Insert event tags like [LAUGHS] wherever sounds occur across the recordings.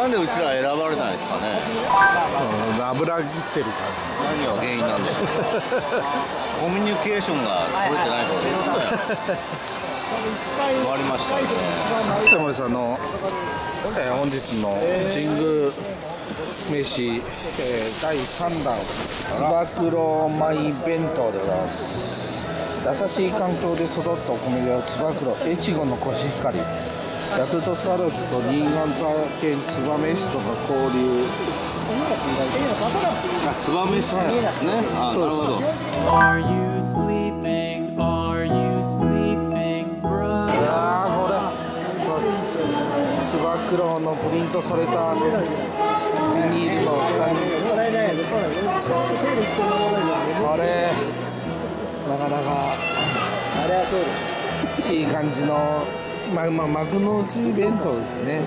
なんでうちら選ばれないんですかね。うん油切ってる感何が原因なんでしょう。コミュニケーションが取れてないからですね。終わりましたね。じ手森さんの、えー本日の神宮飯、えー第3弾つば九郎米弁当でございます。優しい環境で育ったお米がつば九郎越後のコシヒカリヤクルトスワローズと新潟県燕市とか交流あ燕市なんですねあなるほど Are you sleeping? Are you sleeping, bro? あこれつば九郎のプリントされたビニールの下に。これ。なかなかいい感じの。まあまあ幕の内弁当ですね。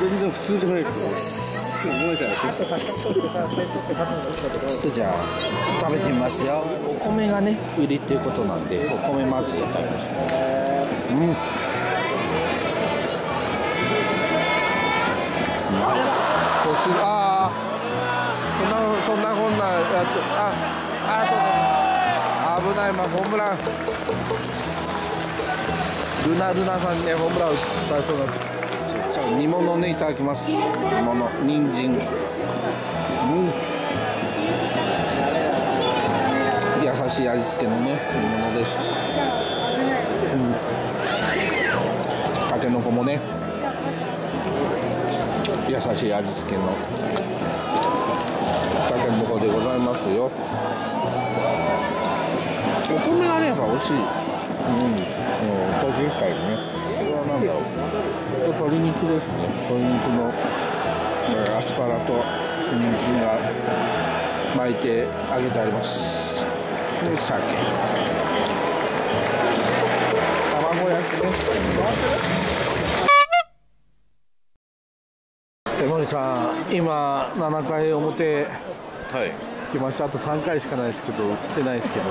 全然普通じゃないですよ。ごめんなさいちょっとじゃあ食べてみますよ。お米がね売りっていうことなんでお米まずいただきましたうん。こうする。ああそんなそんなこんなやって。ああそうだ危ない。まあホームランルナルナさんにねホームラン打ったそうなじゃあ煮物ねいただきます。煮物。人参。うん。優しい味付けのね煮物です、うん、たけのこもね。優しい味付けの。たけのこでございますよ。お米がねやっぱ美味しい。うん、うん、コシヒカリねこれは何だろう。鶏肉ですね。鶏肉の、えーアスパラと人参が巻いて揚げてあります。で鮭卵焼きね。手森さん今7回表はい。来ました。あと3回しかないですけど映ってないですけど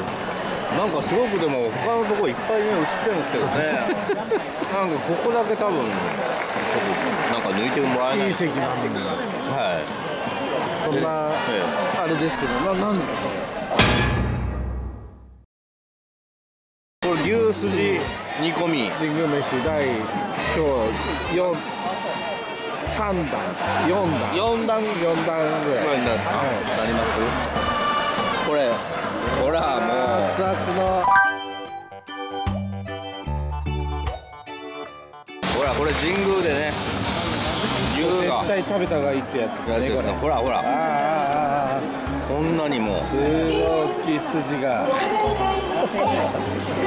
なんかすごくでも他のとこいっぱいね映ってるんですけどね。なんかここだけ多分ちょっとなんか抜いてもらえない。いい席なのにはい。そんなあれですけどななんですかこれ牛すじ煮込み。神宮飯第今日4 3弾4弾4段ぐ4弾ぐらい。なんですか、はい。なりますこれほらも熱々のう。ほらこれ神宮でね。牛が。絶対食べた方がいいってやつですねねこれ。ほらほら。こんなにも。すごい大きい筋が。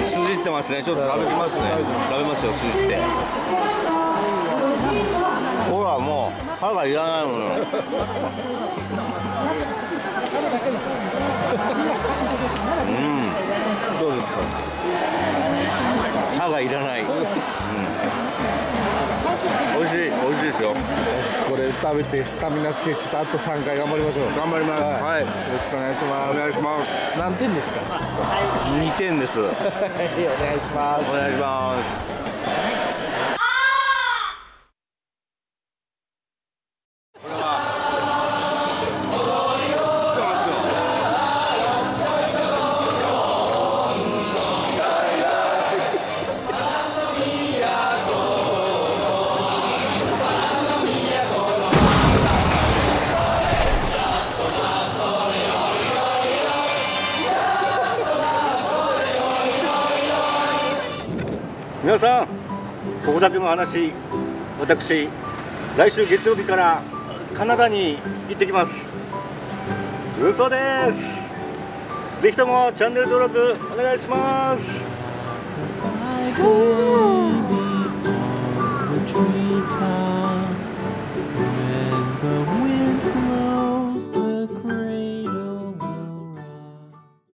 筋ってますね。ちょっと食べますね。食べますよ筋って。ほらもう歯がいらないものどうですか？歯がいらない、うん、美味しい美味しいですよ。じゃあちょっとこれ食べてスタミナつけてちょっとあと3回頑張りましょう。頑張ります。はい。よろしくお願いします。お願いします。何点ですか？2点で [LAUGHS] す。お願いします。願いします皆さんここだけの話私来週月曜日からカナダに行ってきます。嘘です。ぜひともチャンネル登録お願いします。